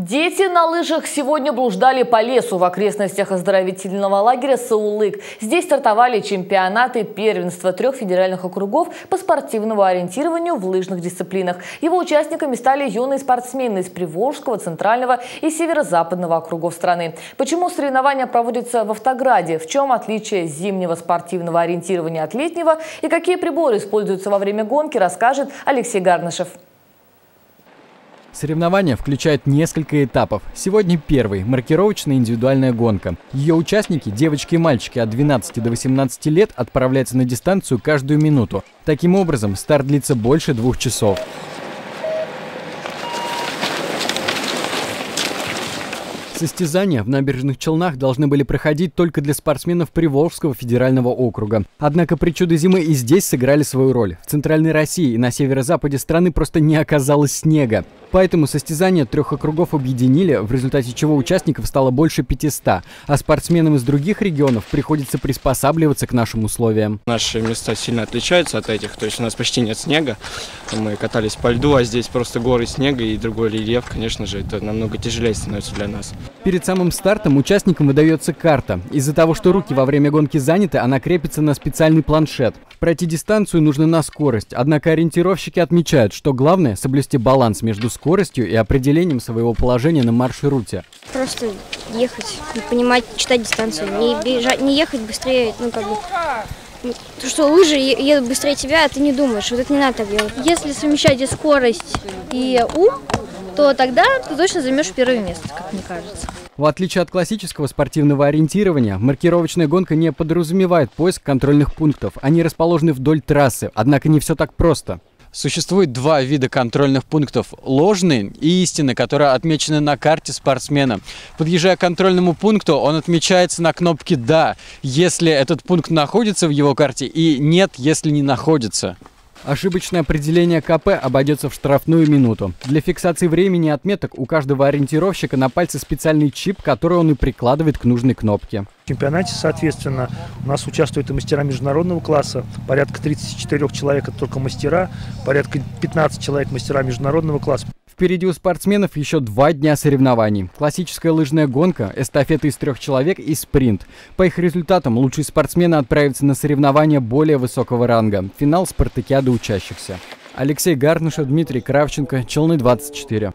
Дети на лыжах сегодня блуждали по лесу в окрестностях оздоровительного лагеря «Саулык». Здесь стартовали чемпионаты первенства трех федеральных округов по спортивному ориентированию в лыжных дисциплинах. Его участниками стали юные спортсмены из Приволжского, Центрального и Северо-Западного округов страны. Почему соревнования проводятся в Автограде? В чем отличие зимнего спортивного ориентирования от летнего? И какие приборы используются во время гонки, расскажет Алексей Гарнышев. Соревнования включают несколько этапов. Сегодня первый – маркировочная индивидуальная гонка. Ее участники, девочки и мальчики от 12 до 18 лет, отправляются на дистанцию каждую минуту. Таким образом, старт длится больше двух часов. Состязания в набережных Челнах должны были проходить только для спортсменов Приволжского федерального округа. Однако причуды зимы и здесь сыграли свою роль. В центральной России и на северо-западе страны просто не оказалось снега. Поэтому состязания трех округов объединили, в результате чего участников стало больше 500, а спортсменам из других регионов приходится приспосабливаться к нашим условиям. Наши места сильно отличаются от этих, то есть у нас почти нет снега, мы катались по льду, а здесь просто горы снега и другой рельеф, конечно же, это намного тяжелее становится для нас. Перед самым стартом участникам выдается карта. Из-за того, что руки во время гонки заняты, она крепится на специальный планшет. Пройти дистанцию нужно на скорость, однако ориентировщики отмечают, что главное – соблюсти баланс между скоростью и определением своего положения на маршруте. Просто ехать, понимать, читать дистанцию, не, бежать, не ехать быстрее, ну как бы то, что лыжи едут быстрее тебя, а ты не думаешь. Вот это не надо так делать. Если совмещать и скорость, и ум, то тогда ты точно займешь первое место, как мне кажется. В отличие от классического спортивного ориентирования, маркировочная гонка не подразумевает поиск контрольных пунктов. Они расположены вдоль трассы, однако не все так просто. Существует два вида контрольных пунктов – ложные и истинные, которые отмечены на карте спортсмена. Подъезжая к контрольному пункту, он отмечается на кнопке «Да», если этот пункт находится в его карте, и «Нет», если не находится. Ошибочное определение КП обойдется в штрафную минуту. Для фиксации времени и отметок у каждого ориентировщика на пальце специальный чип, который он и прикладывает к нужной кнопке. В чемпионате, соответственно, у нас участвуют и мастера международного класса, порядка 34 человек это только мастера, порядка 15 человек мастера международного класса. Впереди у спортсменов еще два дня соревнований. Классическая лыжная гонка, эстафета из трех человек и спринт. По их результатам лучшие спортсмены отправятся на соревнования более высокого ранга. Финал спартакиады учащихся. Алексей Гарнышев, Дмитрий Кравченко, Челны 24.